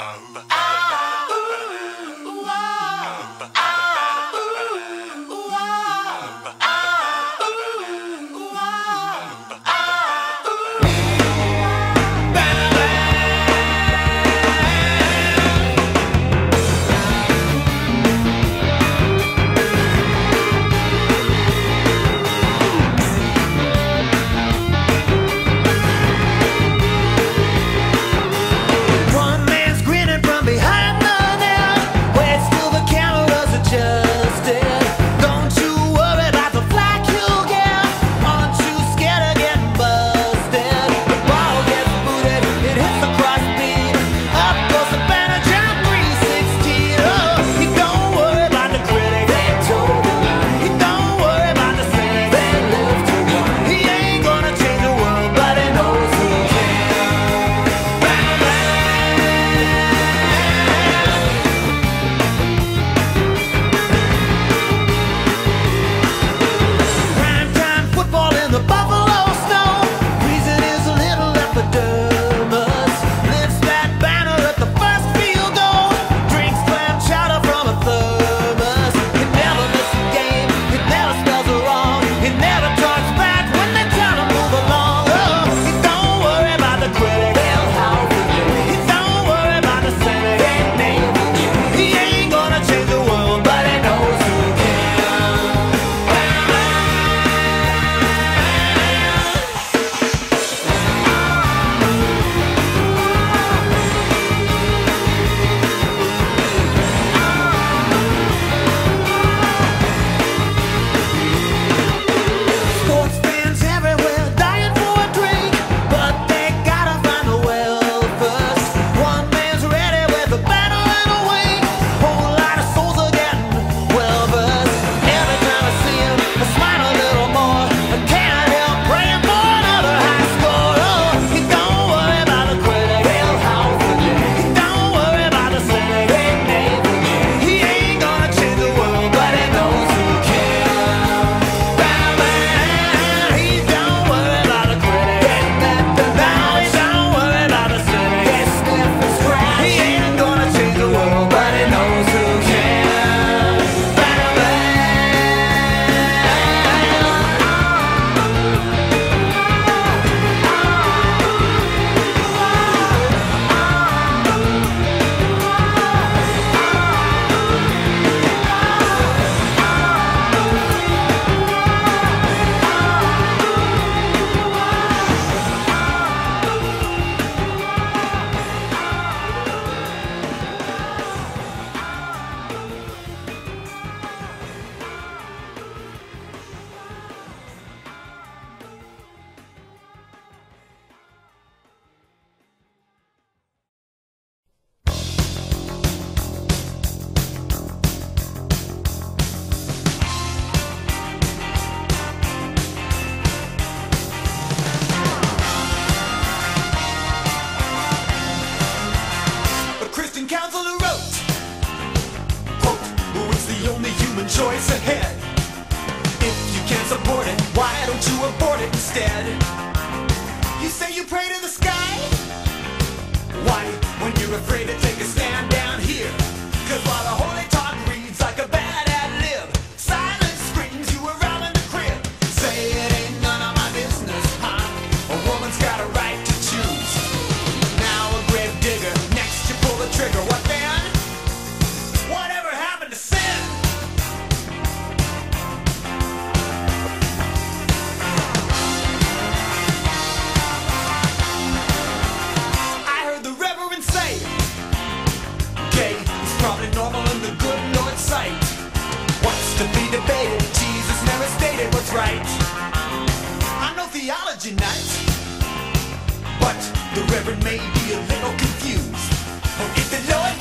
Um. afford it instead. You say you pray to the sky? Why, when you're afraid to take a stand down here? Cause while the holy talk reads like a bad ad lib, silence screams you around in the crib. Say it ain't none of my business, huh? A woman's got a right to choose. Now a grave digger, next you pull the trigger. Christ never stated what's right. I know theology nights, but the Reverend may be a little confused. But if the Lord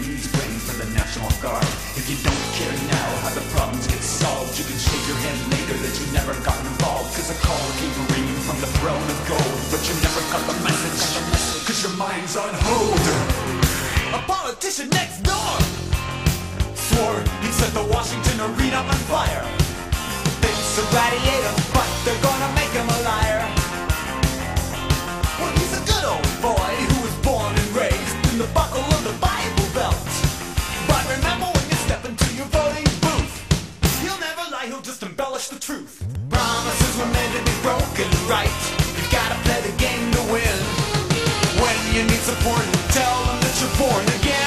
knees praying for the National Guard. If you don't care now how the problems get solved, you can shake your head later that you never got involved. Cause a call came ringing from the throne of gold, but you never got the message. Cause your mind's on hold. A politician next door swore he'd set the Washington arena on fire. A gladiator, right? You gotta play the game to win. When you need support, tell them that you're born again.